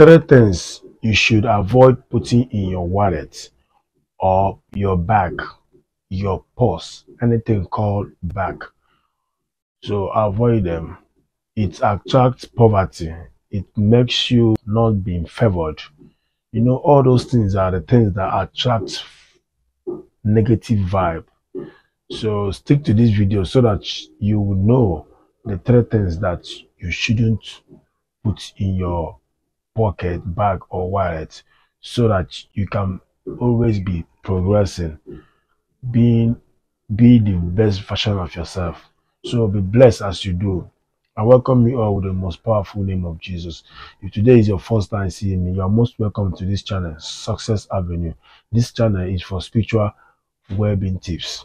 three things you should avoid putting in your wallet or your bag, your purse, anything called bag. So avoid them. It attracts poverty. It makes you not being favored. You know, all those things are the things that attract negative vibe. So stick to this video so that you will know the three things that you shouldn't put in your pocket, bag, or wallet so that you can always be progressing, being be the best version of yourself. So be blessed as you do. I welcome you all with the most powerful name of Jesus. If today is your first time seeing me, you are most welcome to this channel, Success Avenue. This channel is for spiritual well-being tips.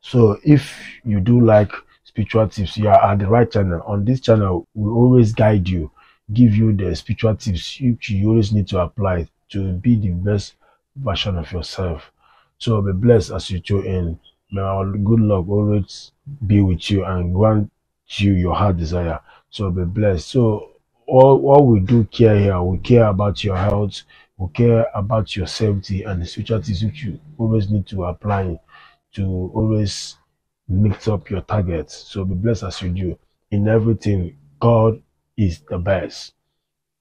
So if you do like spiritual tips, you are at the right channel. On this channel, we always guide you, give you the spiritual tips which you always need to apply to be the best version of yourself. So be blessed as you tune in. May our good luck always be with you and grant you your heart desire. So be blessed. So all what we do care here, we care about your health, we care about your safety and the spiritual tips which you always need to apply to always mix up your targets. So be blessed as you do. In everything, God is the best.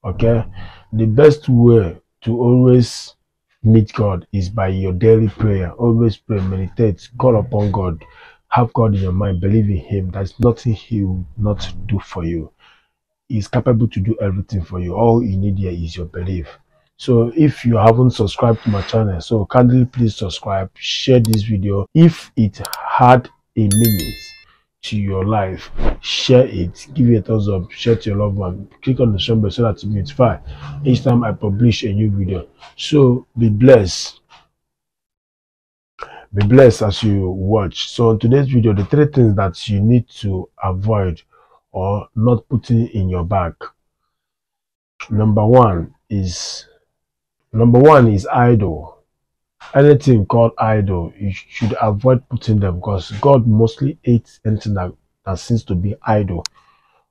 Okay? The best way to always meet God is by your daily prayer. Always pray, meditate, call upon God. Have God in your mind, believe in Him. There's nothing He will not do for you. He's capable to do everything for you. All you need here is your belief. So if you haven't subscribed to my channel, so kindly please subscribe, share this video. If it had a meaning to your life, share it, give it a thumbs up, share to your loved one, click on the share bell so that you notify each time I publish a new video. So be blessed. Be blessed as you watch. So in today's video, the three things that you need to avoid or not putting in your bag. Number one is number one is idol. Anything called idol, you should avoid putting them because God mostly hates anything that, that seems to be idol,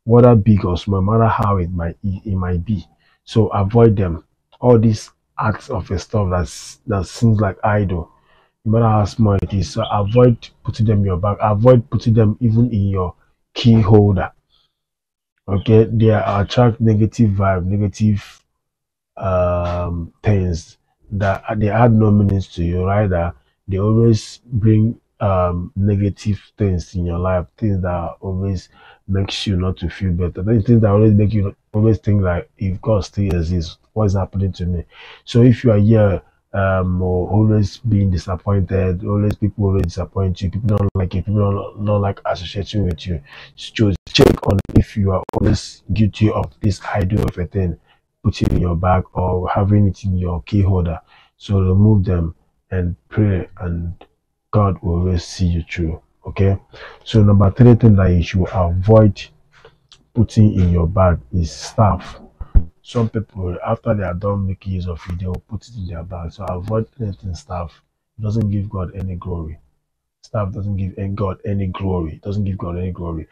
whether big or small, no matter how it might it might be. So avoid them. All these acts of a stuff that's that seems like idol, no matter how small it is. So avoid putting them in your bag. Avoid putting them even in your key holder. Okay, they attract negative vibe, negative um things that they add no meanings to you rather they always bring um negative things in your life things that always makes you not to feel better. Things that always make you always think like if god still exists what is happening to me? So if you are here um or always being disappointed always people always disappoint you people don't like you people don't, don't like associating with you just check on if you are always guilty of this idea of a thing put it in your bag or having it in your key holder. So remove them and pray and God will always see you through. Okay. So number three thing that you should avoid putting in your bag is stuff. Some people after they are done making use of it, they will put it in their bag. So avoid anything stuff. It doesn't give God any glory. Stuff doesn't give God any glory. It doesn't give God any glory.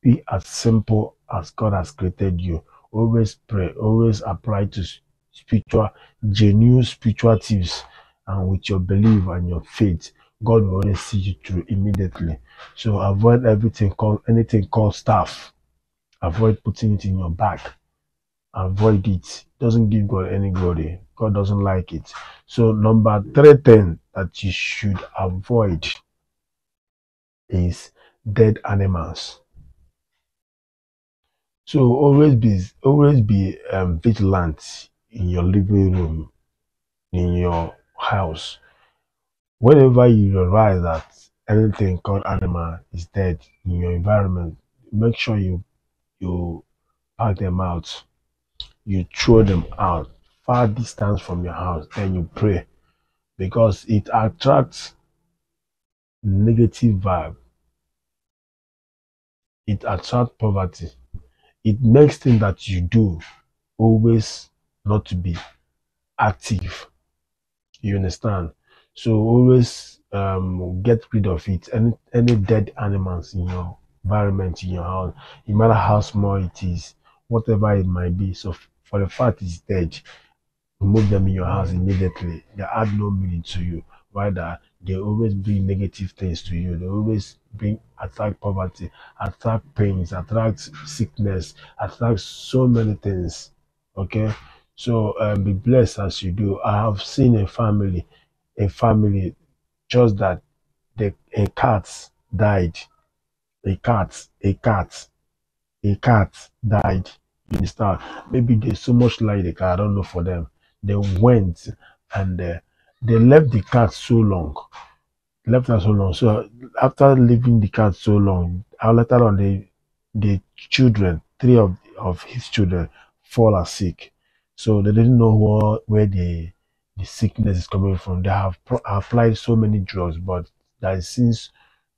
Be as simple as God has created you always pray, always apply to spiritual, genuine spiritual tips, and with your belief and your faith, God will always see you through immediately. So avoid everything called anything called stuff. Avoid putting it in your bag. Avoid it. Doesn't give God any glory. God doesn't like it. So number three thing that you should avoid is dead animals. So always be always be um, vigilant in your living room, in your house. Whenever you realize that anything called animal is dead in your environment, make sure you you pack them out. You throw them out far distance from your house. Then you pray because it attracts negative vibe. It attracts poverty it makes things that you do always not to be active. You understand? So always um, get rid of it. Any any dead animals in your environment, in your house, no matter how small it is, whatever it might be. So For the fact it's dead, remove them in your house immediately. They add no meaning to you. Rather, they always bring negative things to you. They always bring attract poverty, attract pains, attract sickness, attract so many things. Okay, so um, be blessed as you do. I have seen a family, a family, just that the a cat died. A cat, a cat, a cat died. You understand? Maybe there's so much like the cat. I don't know for them. They went and uh, they left the cat so long left her so long. So after leaving the cat so long, later on the the children, three of of his children, fall are sick. So they didn't know what, where the the sickness is coming from. They have applied so many drugs, but that since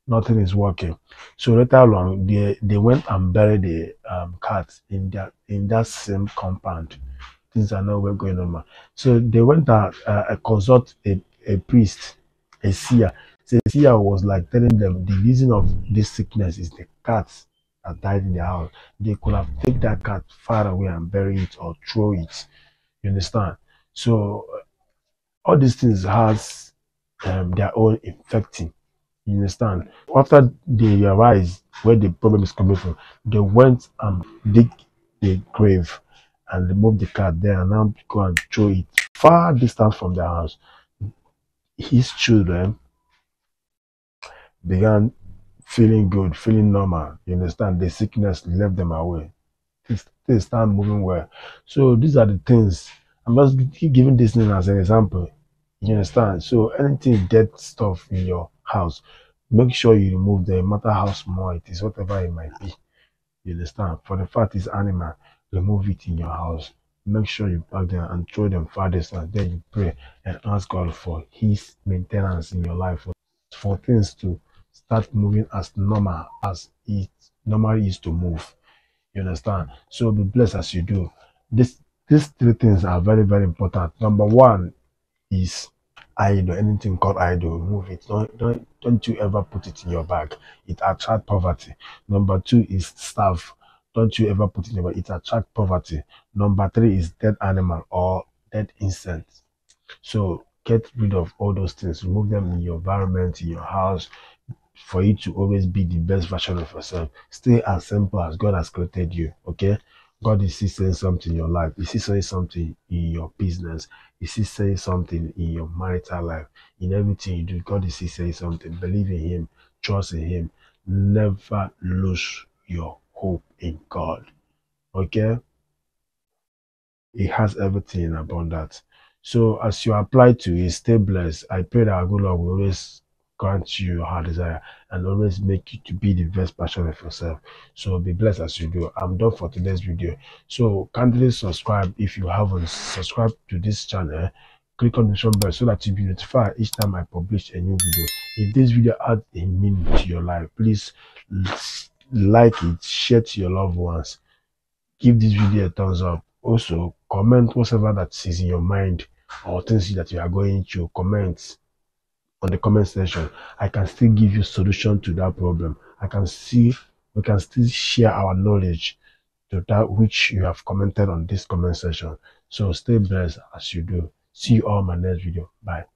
nothing is working. So later on, they they went and buried the um, cat in that in that same compound. Things are not well going on. man. So they went and uh, consult a, a priest, a seer. So the seer was like telling them the reason of this sickness is the cats that died in the house. They could have take that cat far away and bury it or throw it. You understand? So uh, all these things has um, their own infecting. You understand? After they realized where the problem is coming from, they went and dig the grave and remove the cat there and now go and throw it far distance from the house. His children began feeling good, feeling normal. You understand? The sickness left them away. Things start moving well. So these are the things. I'm just giving this thing as an example. You understand? So anything dead stuff in your house, make sure you remove them, no matter how small it is, whatever it might be. You understand? For the fact is animal, remove it in your house. Make sure you pack them and throw them far distance. Then you pray and ask God for His maintenance in your life, for things to start moving as normal as it normally is to move. You understand? So be blessed as you do. This these three things are very very important. Number one is idol, anything called idol, remove it. Don't don't don't you ever put it in your bag. It attract poverty. Number two is staff. Don't you ever put it in your. It attract poverty. Number three is dead animal or dead insect. So get rid of all those things. Remove them in your environment, in your house, for you to always be the best version of yourself. Stay as simple as God has created you. Okay. God is saying something in your life. Is he saying something in your business? Is he saying something in your marital life? In everything you do, God is saying something. Believe in him, trust in him. Never lose your hope in God. Okay? He has everything in abundance. So as you apply to it, stay blessed. I pray that our good Lord will always grant you your heart desire and always make you to be the best version of yourself. So be blessed as you do. I'm done for today's video. So kindly subscribe if you haven't subscribed to this channel. Click on the notification bell so that you'll be notified each time I publish a new video. If this video adds a meaning to your life, please like it, share to your loved ones give this video a thumbs up. Also, comment whatever that is in your mind or things that you are going through. Comment on the comment section. I can still give you solution to that problem. I can see we can still share our knowledge to that which you have commented on this comment section. So stay blessed as you do. See you all in my next video. Bye.